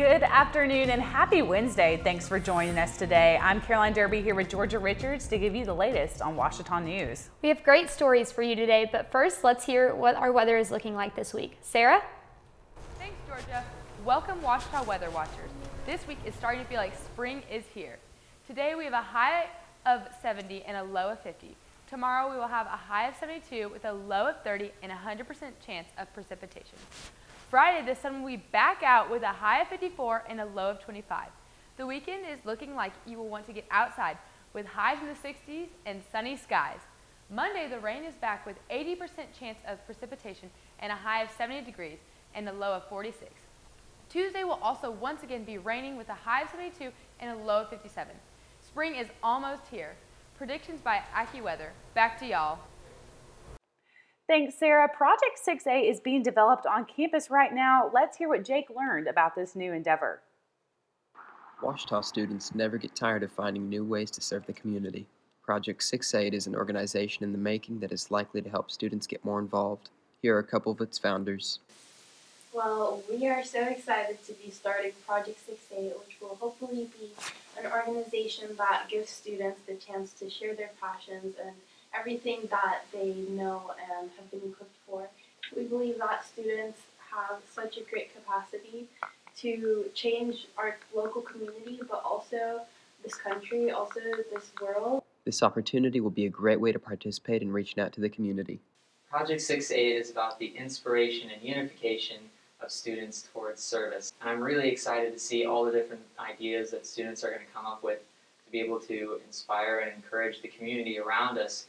Good afternoon and happy Wednesday. Thanks for joining us today. I'm Caroline Derby here with Georgia Richards to give you the latest on Ouachita News. We have great stories for you today, but first let's hear what our weather is looking like this week. Sarah? Thanks, Georgia. Welcome, Ouachita Weather Watchers. This week is starting to feel like spring is here. Today we have a high of 70 and a low of 50. Tomorrow we will have a high of 72 with a low of 30 and a 100% chance of precipitation. Friday, the sun will be back out with a high of 54 and a low of 25. The weekend is looking like you will want to get outside with highs in the 60s and sunny skies. Monday, the rain is back with 80% chance of precipitation and a high of 70 degrees and a low of 46. Tuesday will also once again be raining with a high of 72 and a low of 57. Spring is almost here. Predictions by AccuWeather. Back to y'all. Thanks, Sarah. Project 6A is being developed on campus right now. Let's hear what Jake learned about this new endeavor. Ouachita students never get tired of finding new ways to serve the community. Project 6A is an organization in the making that is likely to help students get more involved. Here are a couple of its founders. Well, we are so excited to be starting Project 6A, which will hopefully be an organization that gives students the chance to share their passions and everything that they know and have been equipped for. We believe that students have such a great capacity to change our local community, but also this country, also this world. This opportunity will be a great way to participate in reaching out to the community. Project 6A is about the inspiration and unification of students towards service. And I'm really excited to see all the different ideas that students are going to come up with to be able to inspire and encourage the community around us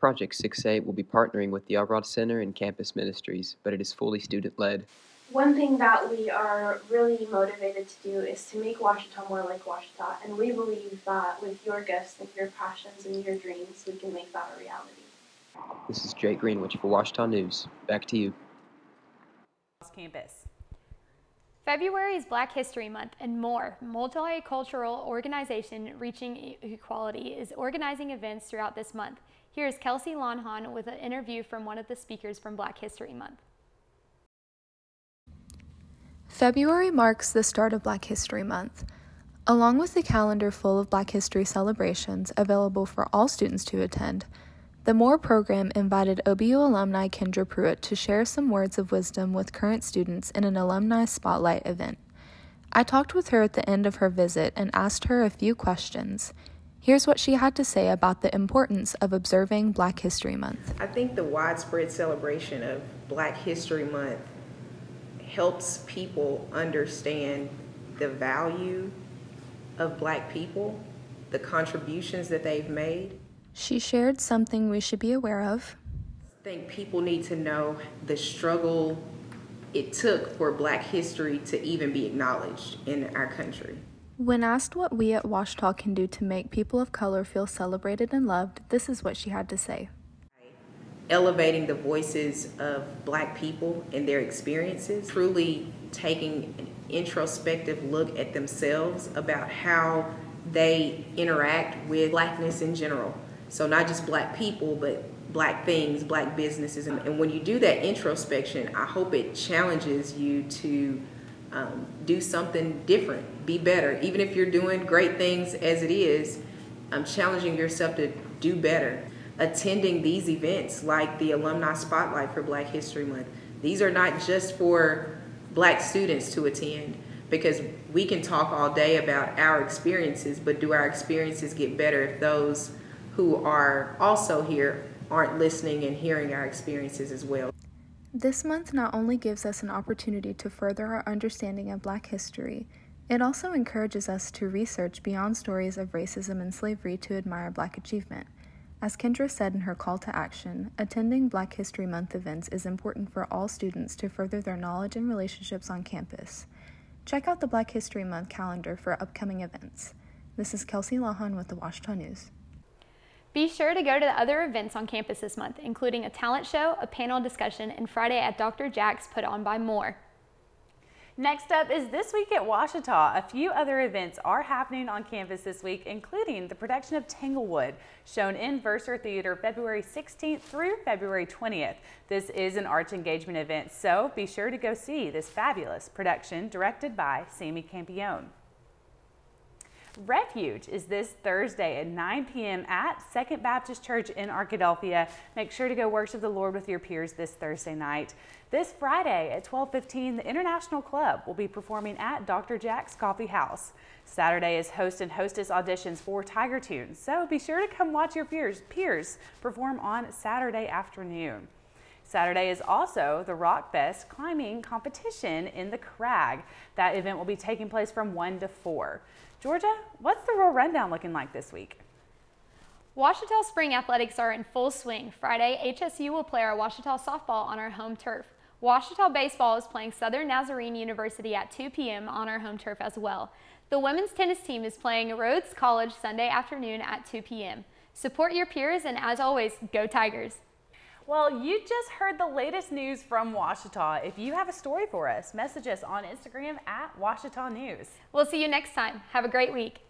Project 6A will be partnering with the Elrod Center and Campus Ministries, but it is fully student led. One thing that we are really motivated to do is to make Ouachita more like Ouachita, and we believe that with your gifts and your passions and your dreams, we can make that a reality. This is Jake Greenwich for Ouachita News. Back to you. Campus. February is Black History Month and more. Multicultural organization Reaching Equality is organizing events throughout this month. Here's Kelsey Lonhan with an interview from one of the speakers from Black History Month. February marks the start of Black History Month. Along with a calendar full of Black History celebrations available for all students to attend, the Moore program invited OBU alumni Kendra Pruitt to share some words of wisdom with current students in an alumni spotlight event. I talked with her at the end of her visit and asked her a few questions, Here's what she had to say about the importance of observing Black History Month. I think the widespread celebration of Black History Month helps people understand the value of Black people, the contributions that they've made. She shared something we should be aware of. I think people need to know the struggle it took for Black history to even be acknowledged in our country. When asked what we at Ouachita can do to make people of color feel celebrated and loved, this is what she had to say. Elevating the voices of black people and their experiences, truly taking an introspective look at themselves about how they interact with blackness in general. So, not just black people, but black things, black businesses. And, and when you do that introspection, I hope it challenges you to um, do something different, be better. Even if you're doing great things as it is, I'm challenging yourself to do better. Attending these events like the Alumni Spotlight for Black History Month, these are not just for black students to attend because we can talk all day about our experiences, but do our experiences get better if those who are also here aren't listening and hearing our experiences as well? This month not only gives us an opportunity to further our understanding of Black history, it also encourages us to research beyond stories of racism and slavery to admire Black achievement. As Kendra said in her call to action, attending Black History Month events is important for all students to further their knowledge and relationships on campus. Check out the Black History Month calendar for upcoming events. This is Kelsey Lahan with the Ouachita News. Be sure to go to the other events on campus this month, including a talent show, a panel discussion, and Friday at Dr. Jack's put on by Moore. Next up is This Week at Ouachita. A few other events are happening on campus this week, including the production of Tanglewood, shown in Verser Theater February 16th through February 20th. This is an arts engagement event, so be sure to go see this fabulous production directed by Sammy Campione. Refuge is this Thursday at 9 p.m. at Second Baptist Church in Arkadelphia. Make sure to go worship the Lord with your peers this Thursday night. This Friday at 12:15, the International Club will be performing at Dr. Jack's Coffee House. Saturday is host and hostess auditions for Tiger Tunes, so be sure to come watch your peers, peers perform on Saturday afternoon. Saturday is also the Rock Fest climbing competition in the Crag. That event will be taking place from 1 to 4. Georgia, what's the real rundown looking like this week? Ouachita Spring Athletics are in full swing. Friday, HSU will play our Ouachita softball on our home turf. Ouachita Baseball is playing Southern Nazarene University at 2 p.m. on our home turf as well. The women's tennis team is playing Rhodes College Sunday afternoon at 2 p.m. Support your peers and as always, go Tigers! Well, you just heard the latest news from Ouachita. If you have a story for us, message us on Instagram at Ouachita News. We'll see you next time. Have a great week.